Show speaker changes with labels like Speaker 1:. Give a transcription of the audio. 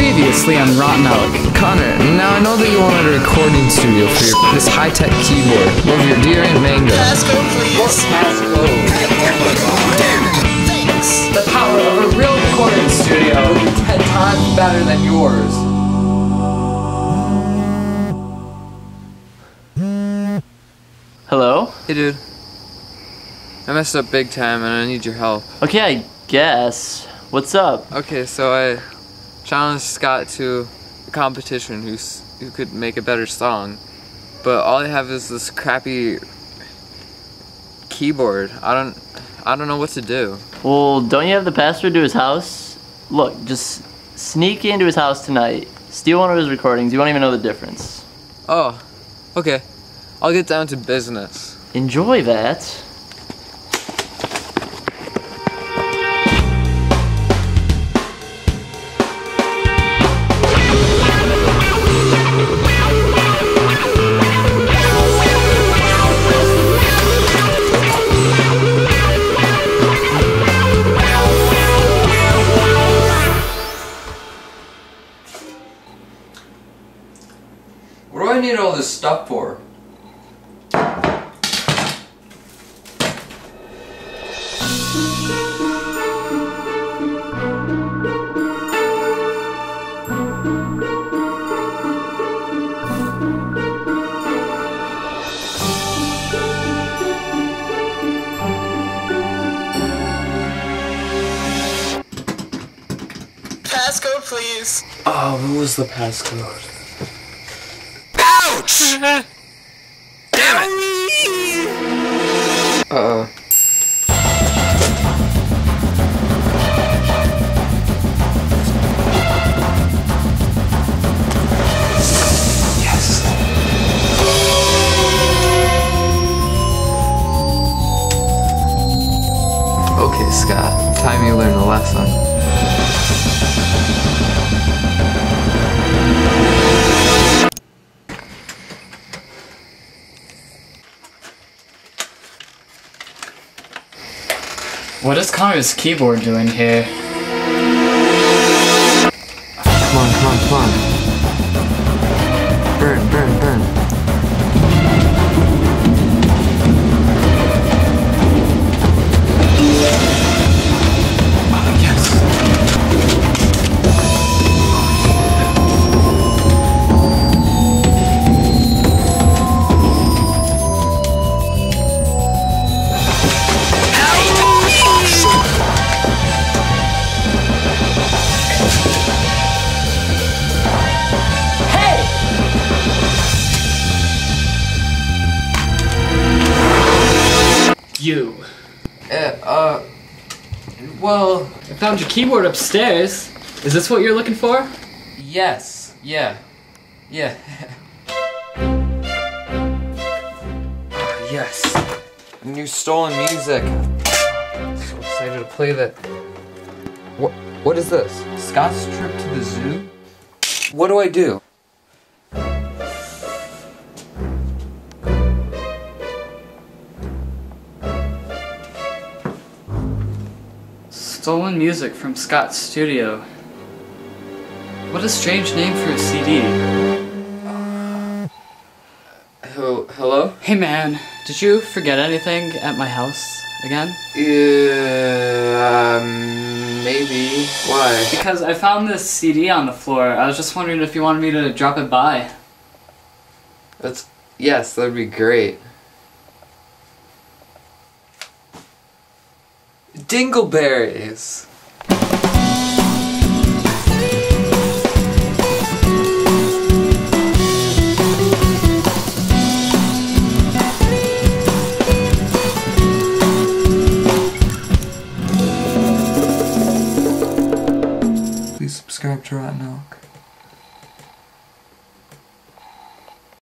Speaker 1: previously on Rotten Elk.
Speaker 2: Conor, now I know that you wanted a recording studio for your, this high-tech keyboard. Love your dear Aunt Mango.
Speaker 3: Passcode, please.
Speaker 2: Passcode.
Speaker 3: Thanks.
Speaker 2: The power of a real recording studio is ten times better than yours.
Speaker 4: Hello?
Speaker 2: Hey, dude. I messed up big time, and I need your help.
Speaker 4: Okay, I guess. What's up?
Speaker 2: Okay, so I challenged Scott to a competition who's who could make a better song, but all I have is this crappy keyboard. I don't I don't know what to do.
Speaker 4: Well, don't you have the password to his house? Look, just sneak into his house tonight, steal one of his recordings. You won't even know the difference.
Speaker 2: Oh, okay. I'll get down to business.
Speaker 4: Enjoy that.
Speaker 2: Need all this stuff for?
Speaker 3: Passcode, please.
Speaker 2: Oh, what was the passcode?
Speaker 3: Ouch! Damn it!
Speaker 2: Uh. Yes. Okay, Scott. Time you learn a lesson.
Speaker 1: What is Conor's keyboard doing here?
Speaker 2: Come on, come on, come on.
Speaker 1: You.
Speaker 2: Uh, uh, well,
Speaker 1: I found your keyboard upstairs. Is this what you're looking for?
Speaker 2: yes, yeah, yeah. Ah, yes, new stolen music. I'm so excited to play that. What? What is this? Scott's trip to the zoo? What do I do?
Speaker 1: Stolen music from Scott's studio. What a strange name for a CD.
Speaker 2: Hel- Hello?
Speaker 1: Hey man, did you forget anything at my house again?
Speaker 2: Yeah, um, maybe. Why?
Speaker 1: Because I found this CD on the floor. I was just wondering if you wanted me to drop it by.
Speaker 2: That's yes, that'd be great. Dingleberries. Please subscribe to Rotten Elk.